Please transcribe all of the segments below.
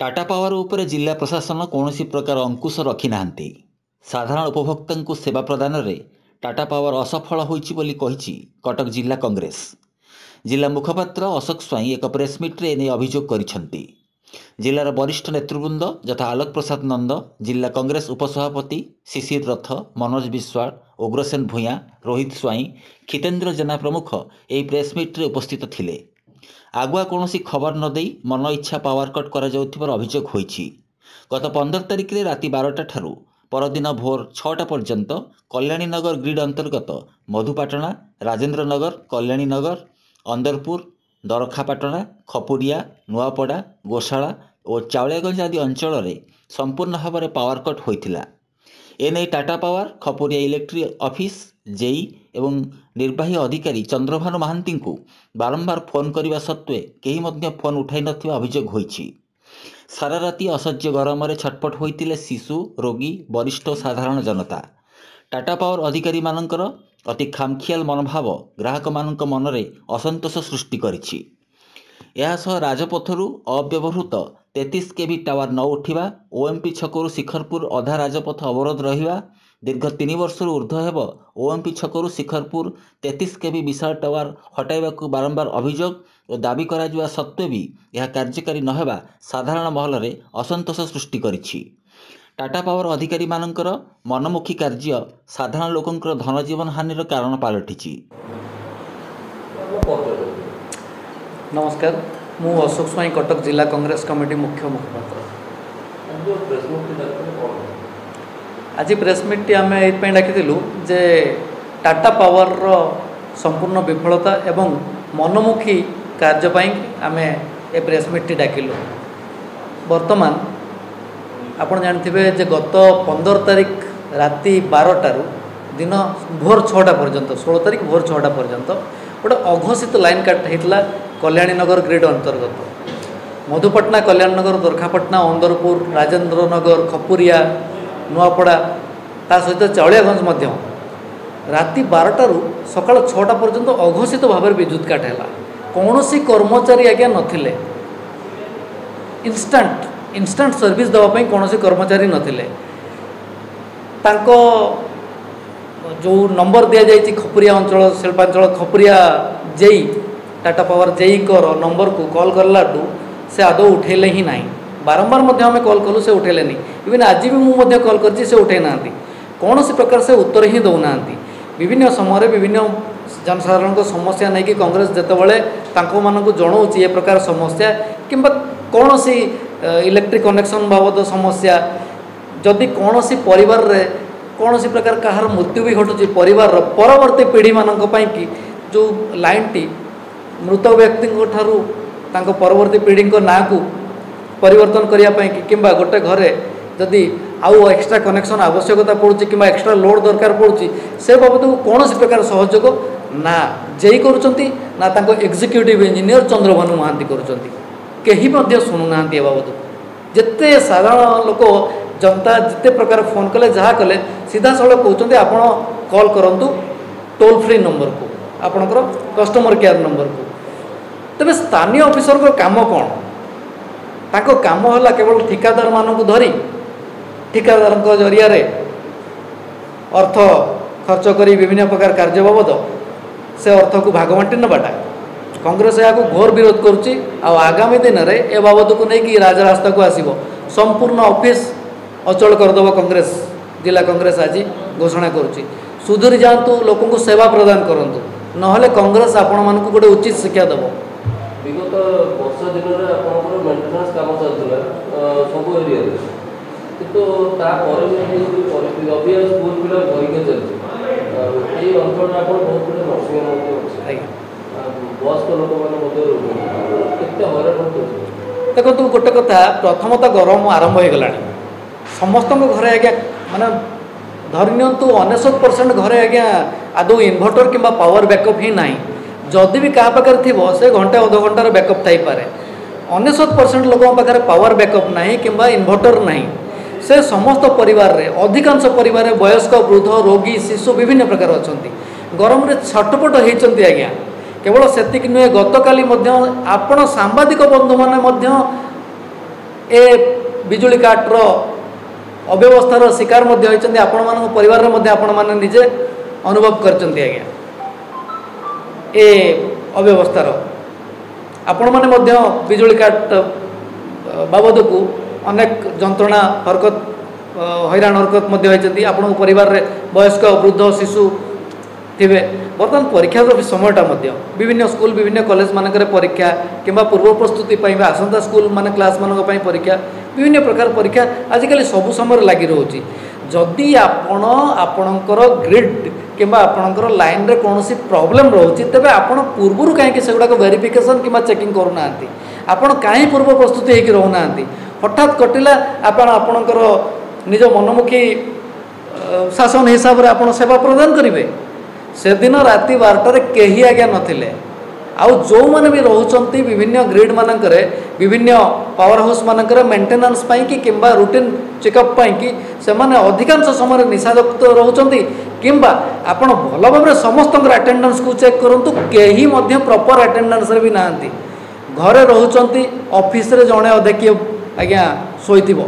Tata power ଉପରେ ଜିଲ୍ଲା ପ୍ରଶାସନ କୌଣସି ପ୍ରକାର ଅଙ୍କୁଶ ରଖିନାହାନ୍ତି ସାଧାରଣ ଉପଭୋକ୍ତାଙ୍କୁ ସେବା ପ୍ରଦାନରେ ଟାଟା ପାୱାର ଅସଫଳ ହୋଇଛି ବୋଲି କହିଛି କଟକ ଜିଲ୍ଲା କଂଗ୍ରେସ ଜିଲ୍ଲା ମୁଖପାତ୍ର ଅଶୋକ ସ୍ୱାଇଁ ଏକ ପ୍ରେସମିଟ୍ରେ ଏ ନେଇ ଅଭିଯୋଗ କରିଛନ୍ତି ଜିଲ୍ଲାର ବରିଷ୍ଠ ନେତୃବୃନ୍ଦ ଯଥା ଆଲୋକ ପ୍ରସାଦ ନନ୍ଦ ଜିଲ୍ଲା କଂଗ୍ରେସ ଉପସଭାପତି ଶିଶିର ରଥ ମନୋଜ ବିଶ୍ୱାଳ ଉଗ୍ରସେନ ଭୂୟାଁ ରୋହିତ ସ୍ୱାଇଁ କ୍ଷିତେନ୍ଦ୍ର ଜେନା ପ୍ରମୁଖ ଏହି ପ୍ରେସମିଟ୍ରେ ଉପସ୍ଥିତ ଥିଲେ ଆଗୁଆ କୌଣସି ଖବର ନ ଦେଇ ମନ ଇଚ୍ଛା ପାୱାର କଟ୍ କରାଯାଉଥିବାର ଅଭିଯୋଗ ହୋଇଛି ଗତ ପନ୍ଦର ତାରିଖରେ ରାତି ବାରଟା ଠାରୁ ପରଦିନ ଭୋର ଛଅଟା ପର୍ଯ୍ୟନ୍ତ କଲ୍ୟାଣୀନଗର ଗ୍ରିଡ୍ ଅନ୍ତର୍ଗତ ମଧୁପାଟଣା ରାଜେନ୍ଦ୍ରନଗର କଲ୍ୟାଣୀନଗର ଅନ୍ଦରପୁର ଦରଖାପାଟଣା ଖପୁରିଆ ନୂଆପଡ଼ା ଗୋଶାଳା ଓ ଚାଉଳିଆଗଞ୍ଜ ଆଦି ଅଞ୍ଚଳରେ ସମ୍ପୂର୍ଣ୍ଣ ଭାବରେ ପାୱାର କଟ୍ ହୋଇଥିଲା N A Tata power Khapuria electric office J E ଏବଂ ନିର୍ବାହୀ ଅଧିକାରୀ ଚନ୍ଦ୍ରଭାନୁ ମହାନ୍ତିଙ୍କୁ ବାରମ୍ବାର ଫୋନ୍ କରିବା ସତ୍ତ୍ୱେ କେହି ମଧ୍ୟ ଫୋନ୍ ଉଠାଇ ନଥିବା ଅଭିଯୋଗ ହୋଇଛି ସାରା ରାତି ଅସହ୍ୟ ଗରମରେ ଛଟପଟ ହୋଇଥିଲେ ଶିଶୁ ରୋଗୀ ବରିଷ୍ଠ ସାଧାରଣ ଜନତା ଟାଟା ପାୱାର ଅଧିକାରୀମାନଙ୍କର ଅତି ଖାମଖିଆଲ ମନୋଭାବ ଗ୍ରାହକମାନଙ୍କ ମନରେ ଅସନ୍ତୋଷ ସୃଷ୍ଟି କରିଛି ଏହାସହ ରାଜପଥରୁ ଅବ୍ୟବହୃତ ତେତିଶ କେଭି ଟାୱାର ନ ଉଠିବା ଓଏମ୍ପି ଛକରୁ ଶିଖରପୁର ଅଧା ରାଜପଥ ଅବରୋଧ ରହିବା ଦୀର୍ଘ ତିନି ବର୍ଷରୁ ଉର୍ଦ୍ଧ୍ୱ ହେବ ଓଏମ୍ପି ଛକରୁ ଶିଖରପୁର ତେତିଶ କେଭି ବିଶାଳ ଟାୱାର ହଟାଇବାକୁ ବାରମ୍ବାର ଅଭିଯୋଗ ଓ ଦାବି କରାଯିବା ସତ୍ତ୍ୱେ ବି ଏହା କାର୍ଯ୍ୟକାରୀ ନହେବା ସାଧାରଣ ମହଲରେ ଅସନ୍ତୋଷ ସୃଷ୍ଟି କରିଛି ଟାଟା ପାୱାର ଅଧିକାରୀମାନଙ୍କର ମନମୁଖୀ କାର୍ଯ୍ୟ ସାଧାରଣ ଲୋକଙ୍କର ଧନଜୀବନ ହାନିର କାରଣ ପାଲଟିଛି নমস্কার ମୁଁ ଅଶୋକ ସ୍ୱାଇଁ କଟକ ଜିଲ୍ଲା କଂଗ୍ରେସ କମିଟି ମୁଖ୍ୟ ମୁଖପାତ୍ର ଆଜି ପ୍ରେସ୍ ମିଟ୍ଟି ଆମେ ଏଇଥିପାଇଁ ଡାକିଥିଲୁ ଯେ ଟାଟା ପାୱାରର ସମ୍ପୂର୍ଣ୍ଣ ବିଫଳତା ଏବଂ ମନମୁଖୀ କାର୍ଯ୍ୟ ପାଇଁ ଆମେ ଏ ପ୍ରେସ୍ ମିଟ୍ଟି ଡାକିଲୁ ବର୍ତ୍ତମାନ ଆପଣ ଜାଣିଥିବେ ଯେ ଗତ ପନ୍ଦର ତାରିଖ ରାତି ବାରଟାରୁ ଦିନ ଭୋର ଛଅଟା ପର୍ଯ୍ୟନ୍ତ ଷୋହଳ ତାରିଖ ଭୋର ଛଅଟା ପର୍ଯ୍ୟନ୍ତ ଗୋଟେ ଅଘୋଷିତ ଲାଇନ୍ କାଟ୍ ହେଇଥିଲା କଲ୍ୟାଣୀ ନଗର ଗ୍ରିଡ଼୍ ଅନ୍ତର୍ଗତ ମଧୁପାଟନା କଲ୍ୟାଣ ନଗର ଦୁର୍ଘାପାଟନା ଅନ୍ଦରପୁର ରାଜେନ୍ଦ୍ର ନଗର ଖପୁରିଆ ନୂଆପଡ଼ା ତା ସହିତ ଚାଉଳିଆଗଞ୍ଜ ମଧ୍ୟ ରାତି ବାରଟାରୁ ସକାଳ ଛଅଟା ପର୍ଯ୍ୟନ୍ତ ଅଘୋଷିତ ଭାବରେ ବିଦ୍ୟୁତ୍ କାଟ ହେଲା କୌଣସି କର୍ମଚାରୀ ଆଜ୍ଞା ନଥିଲେ ଇନ୍ଷ୍ଟାଣ୍ଟ ଇନ୍ଷ୍ଟାଣ୍ଟ ସର୍ଭିସ୍ ଦେବା ପାଇଁ କୌଣସି କର୍ମଚାରୀ ନଥିଲେ ତାଙ୍କ ଯେଉଁ ନମ୍ବର ଦିଆଯାଇଛି ଖପୁରିଆ ଅଞ୍ଚଳ ଶିଳ୍ପାଞ୍ଚଳ Khapuria J E Tata power ଜେଇଙ୍କର ନମ୍ବରକୁ କଲ୍ କଲାଠୁ ସେ ଆଦୌ ଉଠାଇଲେ ହିଁ ନାହିଁ ବାରମ୍ବାର ମଧ୍ୟ ଆମେ କଲ୍ କଲୁ ସେ ଉଠାଇଲେନି ଇଭିନ୍ ଆଜି ବି ମୁଁ ମଧ୍ୟ କଲ୍ କରିଛି ସେ ଉଠାଇ ନାହାନ୍ତି କୌଣସି ପ୍ରକାର ସେ ଉତ୍ତର ହିଁ ଦେଉନାହାନ୍ତି ବିଭିନ୍ନ ସମୟରେ ବିଭିନ୍ନ ଜନସାଧାରଣଙ୍କ ସମସ୍ୟା ନେଇକି କଂଗ୍ରେସ ଯେତେବେଳେ ତାଙ୍କମାନଙ୍କୁ ଜଣାଉଛି ଏ ପ୍ରକାର ସମସ୍ୟା କିମ୍ବା କୌଣସି ଇଲେକ୍ଟ୍ରିକ୍ କନେକ୍ସନ୍ ବାବଦ ସମସ୍ୟା ଯଦି କୌଣସି ପରିବାରରେ କୌଣସି ପ୍ରକାର କାହାର ମୃତ୍ୟୁ ବି ଘଟୁଛି ପରିବାରର ପରବର୍ତ୍ତୀ ପିଢ଼ିମାନଙ୍କ ପାଇଁକି ଯେଉଁ ଲାଇନ୍ଟି ମୃତ ବ୍ୟକ୍ତିଙ୍କ ଠାରୁ ତାଙ୍କ ପରବର୍ତ୍ତୀ ପିଢ଼ିଙ୍କ ନାଁକୁ ପରିବର୍ତ୍ତନ କରିବା ପାଇଁ କିମ୍ବା ଗୋଟେ ଘରେ ଯଦି ଆଉ ଏକ୍ସଟ୍ରା କନେକ୍ସନ୍ ଆବଶ୍ୟକତା ପଡ଼ୁଛି କିମ୍ବା ଏକ୍ସଟ୍ରା ଲୋଡ଼୍ ଦରକାର ପଡ଼ୁଛି ସେ ବାବଦକୁ କୌଣସି ପ୍ରକାର ସହଯୋଗ ନା ଜେଇ କରୁଛନ୍ତି ନା ତାଙ୍କ ଏକ୍ଜିକ୍ୟୁଟିଭ୍ ଇଞ୍ଜିନିୟର ଚନ୍ଦ୍ରଭାନୁ ମହାନ୍ତି କରୁଛନ୍ତି କେହି ମଧ୍ୟ ଶୁଣୁନାହାନ୍ତି ଏ ବାବଦକୁ ଯେତେ ସାଧାରଣ ଲୋକ ଜନତା ଯେତେ ପ୍ରକାର ଫୋନ୍ କଲେ ଯାହା କଲେ ସିଧାସଳଖ କହୁଛନ୍ତି ଆପଣ କଲ୍ କରନ୍ତୁ ଟୋଲ୍ ଫ୍ରି ନମ୍ବରକୁ ଆପଣଙ୍କର କଷ୍ଟମର୍ କେୟାର୍ ନମ୍ବରକୁ ତେବେ ସ୍ଥାନୀୟ ଅଫିସରଙ୍କ କାମ କ'ଣ ତାଙ୍କ କାମ ହେଲା କେବଳ ଠିକାଦାରମାନଙ୍କୁ ଧରି ଠିକାଦାରଙ୍କ ଜରିଆରେ ଅର୍ଥ ଖର୍ଚ୍ଚ କରି ବିଭିନ୍ନ ପ୍ରକାର କାର୍ଯ୍ୟ ବାବଦ ସେ ଅର୍ଥକୁ ଭାଗ ବାଣ୍ଟି ନେବାଟା କଂଗ୍ରେସ ଏହାକୁ ଘୋର ବିରୋଧ କରୁଛି ଆଉ ଆଗାମୀ ଦିନରେ ଏ ବାବଦକୁ ନେଇକି ରାଜରାସ୍ତାକୁ ଆସିବ ସମ୍ପୂର୍ଣ୍ଣ ଅଫିସ୍ ଅଚଳ କରିଦେବ କଂଗ୍ରେସ ଜିଲ୍ଲା କଂଗ୍ରେସ ଆଜି ଘୋଷଣା କରୁଛି ସୁଧୁରି ଯାଆନ୍ତୁ ଲୋକଙ୍କୁ ସେବା ପ୍ରଦାନ କରନ୍ତୁ ନହେଲେ କଂଗ୍ରେସ ଆପଣମାନଙ୍କୁ ଗୋଟେ ଉଚିତ ଶିକ୍ଷା ଦେବ ବିଗତ ବର୍ଷ ଦିନରେ ଆପଣଙ୍କର ମେଣ୍ଟେନାନ୍ସ କାମ ଚାଲିଥିଲା ସବୁ ଏରିଆରେ କିନ୍ତୁ ତାପରେ ପରିସ୍ଥିତି ଅବିକା ସ୍କୁଲ ପିଲା ଘରିକା ଚାଲିଛି ଏଇ ଅଞ୍ଚଳରେ ଆପଣ ବହୁତ ଗୁଡ଼ିଏ ନର୍ସିଂ ମଧ୍ୟ ଅଛି ବୟସ୍କ ଲୋକମାନେ ମଧ୍ୟ ରହୁଛନ୍ତି କେତେ ହଇରାଣ ହେଉଛନ୍ତି ଦେଖନ୍ତୁ ଗୋଟେ କଥା ପ୍ରଥମତଃ ଗରମ ଆରମ୍ଭ ହୋଇଗଲାଣି ସମସ୍ତଙ୍କ ଘରେ ଆଜ୍ଞା ମାନେ ଧରି ନିଅନ୍ତୁ ଅନେଶତ ପରସେଣ୍ଟ ଘରେ ଆଜ୍ଞା ଆଦୌ ଇନଭର୍ଟର କିମ୍ବା ପାୱାର ବ୍ୟାକଅପ୍ ହିଁ ନାହିଁ ଯଦି ବି କାହା ପାଖରେ ଥିବ ସେ ଘଣ୍ଟେ ଅଧଘଣ୍ଟାର ବ୍ୟାକ୍ଅପ୍ ଥାଇପାରେ ଅନେଶତ ପରସେଣ୍ଟ ଲୋକଙ୍କ ପାଖରେ ପାୱାର ବ୍ୟାକ୍ଅପ୍ ନାହିଁ କିମ୍ବା ଇନଭର୍ଟର ନାହିଁ ସେ ସମସ୍ତ ପରିବାରରେ ଅଧିକାଂଶ ପରିବାରରେ ବୟସ୍କ ବୃଦ୍ଧ ରୋଗୀ ଶିଶୁ ବିଭିନ୍ନ ପ୍ରକାର ଅଛନ୍ତି ଗରମରେ ଛଟପଟ ହେଇଛନ୍ତି ଆଜ୍ଞା କେବଳ ସେତିକି ନୁହେଁ ଗତକାଲି ମଧ୍ୟ ଆପଣ ସାମ୍ବାଦିକ ବନ୍ଧୁମାନେ ମଧ୍ୟ ଏ ବିଜୁଳି କାଟ୍ର ଅବ୍ୟବସ୍ଥାର ଶିକାର ମଧ୍ୟ ହୋଇଛନ୍ତି ଆପଣମାନଙ୍କ ପରିବାରରେ ମଧ୍ୟ ଆପଣମାନେ ନିଜେ ଅନୁଭବ କରିଛନ୍ତି ଆଜ୍ଞା ଏ ଅବ୍ୟବସ୍ଥାର ଆପଣମାନେ ମଧ୍ୟ ବିଜୁଳି କାଟ ବାବଦକୁ ଅନେକ ଯନ୍ତ୍ରଣା ହରକତ ହଇରାଣ ହରକତ ମଧ୍ୟ ହୋଇଛନ୍ତି ଆପଣଙ୍କ ପରିବାରରେ ବୟସ୍କ ବୃଦ୍ଧ ଶିଶୁ ଥିବେ ବର୍ତ୍ତମାନ ପରୀକ୍ଷାର ବି ସମୟଟା ମଧ୍ୟ ବିଭିନ୍ନ ସ୍କୁଲ ବିଭିନ୍ନ କଲେଜ ମାନଙ୍କରେ ପରୀକ୍ଷା କିମ୍ବା ପୂର୍ବ ପ୍ରସ୍ତୁତି ପାଇଁ ବା ଆସନ୍ତା ସ୍କୁଲ ମାନେ କ୍ଲାସ୍ମାନଙ୍କ ପାଇଁ ପରୀକ୍ଷା ବିଭିନ୍ନ ପ୍ରକାର ପରୀକ୍ଷା ଆଜିକାଲି ସବୁ ସମୟରେ ଲାଗି ରହୁଛି ଯଦି ଆପଣ ଆପଣଙ୍କର ଗ୍ରିଡ଼୍ কিংবা আপনার লাইনরে কোণী প্রোবলেম রয়েছে তবে আপনার পূর্বর কী সেগুলা ভেরিফিকেসন কিংবা চেকিং করু না আপনার কাহি পূর্ব প্রস্তুতি হয়েকি রু না হঠাৎ কটিলা আপনার আপনার নিজ মনমুখী শাসন হিসাবে আপনার সেবা প্রদান করবে সেদিন রাতে বারটার কেহি আজ্ঞা নথিলে আউ যে রুচার বিভিন্ন গ্রিড মানকরে বিভিন্ন ପାୱାର ହାଉସ୍ମାନଙ୍କର ମେଣ୍ଟେନାନ୍ସ ପାଇଁ କି କିମ୍ବା ରୁଟିନ୍ ଚେକଅପ୍ ପାଇଁ କି ସେମାନେ ଅଧିକାଂଶ ସମୟରେ ନିଶାଯୁକ୍ତ ରହୁଛନ୍ତି କିମ୍ବା ଆପଣ ଭଲ ଭାବରେ ସମସ୍ତଙ୍କର ଆଟେଣ୍ଡାନ୍ସକୁ ଚେକ୍ କରନ୍ତୁ କେହି ମଧ୍ୟ ପ୍ରପର୍ ଆଟେଣ୍ଡାନ୍ସରେ ବି ନାହାନ୍ତି ଘରେ ରହୁଛନ୍ତି ଅଫିସରେ ଜଣେ ଅଧେ କିଏ ଆଜ୍ଞା ଶୋଇଥିବ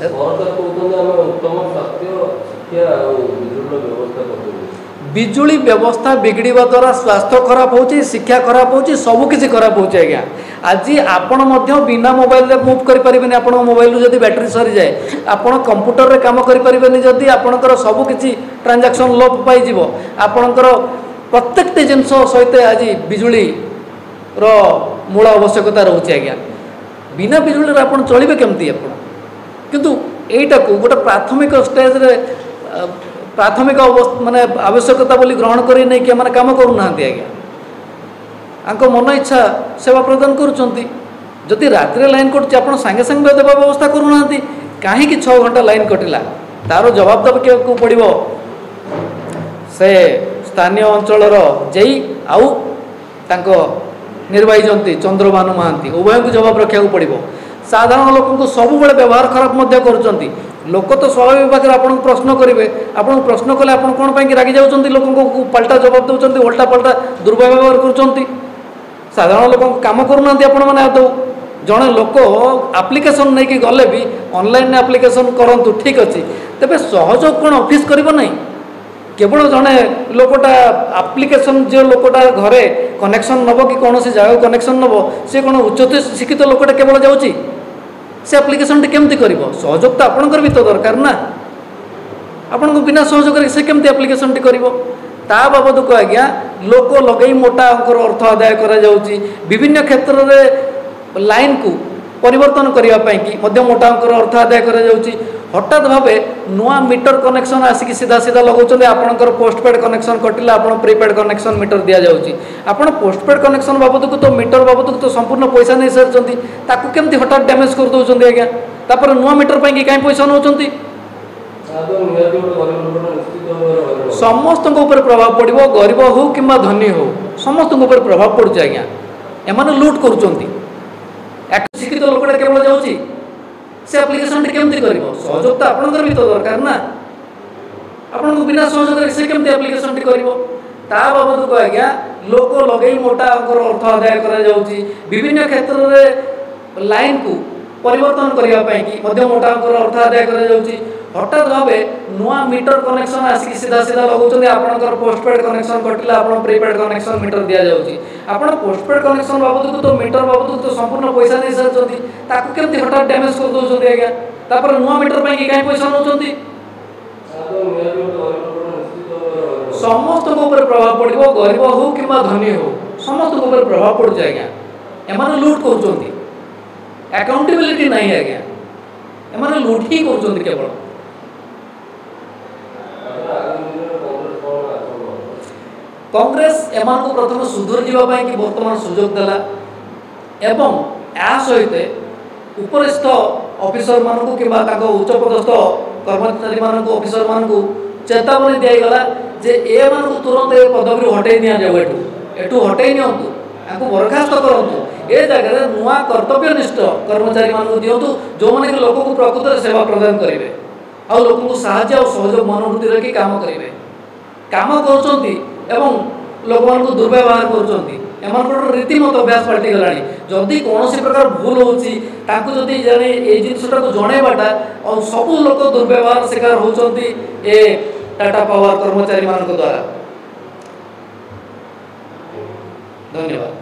ସରକାର କହୁଛନ୍ତି ଆମେ ଉତ୍ତମ ସ୍ୱାସ୍ଥ୍ୟ ଶିକ୍ଷା ଆଉ ବିଜୁଳି ବ୍ୟବସ୍ଥା ବିଗିଡ଼ିବା ଦ୍ୱାରା ସ୍ୱାସ୍ଥ୍ୟ ଖରାପ ହେଉଛି ଶିକ୍ଷା ଖରାପ ହେଉଛି ସବୁକିଛି ଖରାପ ହେଉଛି ଆଜ୍ଞା ଆଜି ଆପଣ ମଧ୍ୟ ବିନା ମୋବାଇଲରେ ମୁଭ୍ କରିପାରିବେନି ଆପଣଙ୍କ ମୋବାଇଲରୁ ଯଦି ବ୍ୟାଟେରୀ ସରିଯାଏ ଆପଣ କମ୍ପ୍ୟୁଟରରେ କାମ କରିପାରିବେନି ଯଦି ଆପଣଙ୍କର ସବୁକିଛି ଟ୍ରାଞ୍ଜାକ୍ସନ୍ ଲୋପ ପାଇଯିବ ଆପଣଙ୍କର ପ୍ରତ୍ୟେକଟି ଜିନିଷ ସହିତ ଆଜି ବିଜୁଳିର ମୂଳ ଆବଶ୍ୟକତା ରହୁଛି ଆଜ୍ଞା ବିନା ବିଜୁଳିରେ ଆପଣ ଚଳିବେ କେମିତି ଆପଣ କିନ୍ତୁ ଏଇଟାକୁ ଗୋଟେ ପ୍ରାଥମିକ ଷ୍ଟେଜ୍ରେ ପ୍ରାଥମିକ ମାନେ ଆବଶ୍ୟକତା ବୋଲି ଗ୍ରହଣ କରି ନେଇକି ଏମାନେ କାମ କରୁନାହାନ୍ତି ଆଜ୍ଞା ତାଙ୍କ ମନ ଇଚ୍ଛା ସେବା ପ୍ରଦାନ କରୁଛନ୍ତି ଯଦି ରାତିରେ ଲାଇନ୍ କଟୁଛି ଆପଣ ସାଙ୍ଗେ ସାଙ୍ଗେ ଦେବା ବ୍ୟବସ୍ଥା କରୁନାହାନ୍ତି କାହିଁକି ଛଅ ଘଣ୍ଟା ଲାଇନ୍ କଟିଲା ତା'ର ଜବାବ ଦେବାକୁ ପଡ଼ିବ ସେ ସ୍ଥାନୀୟ ଅଞ୍ଚଳର ଜେଇ ଆଉ ତାଙ୍କ ନିର୍ବାହୀ ଯନ୍ତ୍ରୀ ଚନ୍ଦ୍ରଭାନୁ ମହାନ୍ତି ଉଭୟଙ୍କୁ ଜବାବ ରଖିବାକୁ ପଡ଼ିବ ସାଧାରଣ ଲୋକଙ୍କୁ ସବୁବେଳେ ବ୍ୟବହାର ଖରାପ ମଧ୍ୟ କରୁଛନ୍ତି লোক তো স্বাভাবিক ভাবে আপনার প্রশ্ন করবে আপনার প্রশ্ন কলে আপনার কোণ পাই রাগি যাচ্ছেন লোক পাল্টা জবাব দেছেন উল্টা পাল্টা দুর্ব্যবহার করছেন সাধারণ লোক কাম করু না আপনার মানে আদৌ জনে লোক আপ্লিকেসন নেই গলে বি অনলাইন আপ্লিকেসন করতু ঠিক অছি তবে সহযোগ কোণ অফিস করব না কেবল জনে লোকটা আপ্লিকেসন যে লোকটা ঘরে কনেকশন নব কি কোণী জায়গা কনেকশন নব সে কোণ উচ্চ শিক্ষিত লোকটা কেবল যাচ্ছি ସେ ଆପ୍ଲିକେସନ୍ଟି କେମିତି କରିବ ସହଯୋଗ ତ ଆପଣଙ୍କର ବି ତ ଦରକାର ନା ଆପଣଙ୍କୁ ବିନା ସହଯୋଗରେ ସେ କେମିତି ଆପ୍ଲିକେସନ୍ଟି କରିବ ତା ବାବଦକୁ ଆଜ୍ଞା ଲୋକ ଲଗାଇ ମୋଟା ଅଙ୍କର ଅର୍ଥ ଆଦାୟ କରାଯାଉଛି ବିଭିନ୍ନ କ୍ଷେତ୍ରରେ ଲାଇନ୍କୁ ପରିବର୍ତ୍ତନ କରିବା ପାଇଁକି ମଧ୍ୟ ମୋଟା ଅଙ୍କର ଅର୍ଥ ଆଦାୟ କରାଯାଉଛି हटात भाव नुआ मीटर कनेक्शन आसिक सीधा सीधा लगे आपर पोस्टपेड कनेक्शन कटिले आप प्रिपेड कनेक्शन मीटर दि जाऊँगी पोस्टपेड कनेक्शन बाबद को तो मीटर बाबद को तो संपूर्ण पैसा नहीं सारी केमी हठात डैमेज कर दौरान आज्ञा तपर नुआ मीटर पर कहीं पैसा नौ समस्त प्रभाव पड़ गरीब हो कि धनी हो समस्त प्रभाव पड़े आज्ञा एम लुट कर शिक्षित लोकटा से आप्लिकेसन केमती कर सहयोग तो आपंकर भी तो दरकार ना आपण को बिना सहयोग से केमती आप्लिकेसन कर बाबद को आज्ञा लोक लगे मोटा अंकर अर्थ आदाय करन्न क्षेत्र में लाइन को परिवर्तन करने मोटा अंकर अर्थ आदाय कर हटात भाव नुआ मीटर कनेक्शन आसिक सीधा सीधा लगे आपर पोस्टपेड कनेक्शन कटे आप प्रिपेड कनेक्शन मीटर दि जाऊँगी पोस्टपेड कनेक्शन बाबद तो मीटर बाबद तो संपूर्ण पैसा नहीं सारे हटात डैमेज कर दौरान आज्ञा नुआ मीटर पर कहीं पैसा नौ समस्त प्रभाव पड़ो गरीब हो कि धनी हो समस्त प्रभाव पड़ जाए आज्ञा एम लुट कर अकाउंटेबिलिटी नहीं आज्ञा एम लुट ही करवल କଂଗ୍ରେସ ଏମାନଙ୍କୁ ପ୍ରଥମେ ସୁଧୁରି ଯିବା ପାଇଁକି ବର୍ତ୍ତମାନ ସୁଯୋଗ ଦେଲା ଏବଂ ଏହା ସହିତ ଉପରିସ୍ଥ ଅଫିସରମାନଙ୍କୁ କିମ୍ବା ତାଙ୍କ ଉଚ୍ଚପଦସ୍ଥ କର୍ମଚାରୀମାନଙ୍କୁ ଅଫିସରମାନଙ୍କୁ ଚେତାବନୀ ଦିଆଗଲା ଯେ ଏମାନଙ୍କୁ ତୁରନ୍ତ ଏ ପଦବୀରୁ ହଟେଇ ନିଆଯାଉ ଏଠୁ ଏଠୁ ହଟେଇ ନିଅନ୍ତୁ ତାଙ୍କୁ ବରଖାସ୍ତ କରନ୍ତୁ ଏ ଜାଗାରେ ନୂଆ କର୍ତ୍ତବ୍ୟନିଷ୍ଠ କର୍ମଚାରୀମାନଙ୍କୁ ଦିଅନ୍ତୁ ଯେଉଁମାନେ କି ଲୋକଙ୍କୁ ପ୍ରକୃତରେ ସେବା ପ୍ରଦାନ କରିବେ ଆଉ ଲୋକଙ୍କୁ ସାହାଯ୍ୟ ଆଉ ସହଯୋଗ ମନୋବୃତ୍ତି ରଖି କାମ କରିବେ କାମ କରୁଛନ୍ତି ଏବଂ ଲୋକମାନଙ୍କୁ ଦୁର୍ବ୍ୟବହାର କରୁଛନ୍ତି ଏମାନଙ୍କର ରୀତିମତ ଅଭ୍ୟାସ ପାଲଟିଗଲାଣି ଯଦି କୌଣସି ପ୍ରକାର ଭୁଲ ହେଉଛି ତାଙ୍କୁ ଯଦି ଜଣେ ଏଇ ଜିନିଷଟାକୁ ଜଣାଇବାଟା ଆଉ ସବୁ ଲୋକ ଦୁର୍ବ୍ୟବହାର ଶିକାର ହେଉଛନ୍ତି ଏ ଟାଟା ପାୱାର କର୍ମଚାରୀମାନଙ୍କ ଦ୍ୱାରା ଧନ୍ୟବାଦ